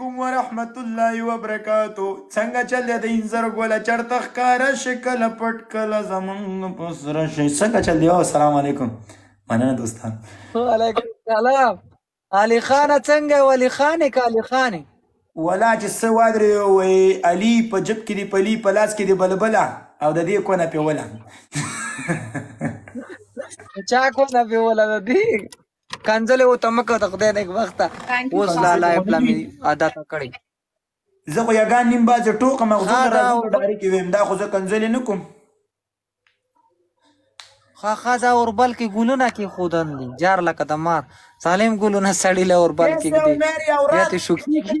علیکم ورحمت الله وبرکاته څنګه چل دی د انځر ګوله چرته ښکاره شي کله پټ کله زمونږ په سره شي څنګه چل دی او السلام علیکم مننه دوستان وعلیکم السلام علي خان څنګه ولي خان کالي خان ولا چې څه وادرې وې علي په جب کې دی پلی په لاس کې دی بلبلا او د دې کو نه پیولا چا کو نه پیولا د دې کنځلې و ته مکه د خدای نه وخته اوس لا لا پلامي عادت کړی زه خو یګان نیم باز ټوکه مغزو ته راځم ډاری کې ویم دا خو زه کنځلې نه کوم خا خا دا اور بل کې ګلونه کې خودن دي جار لکه د مار سالم ګلونه سړی له اور بل کې دي یا ته شوکی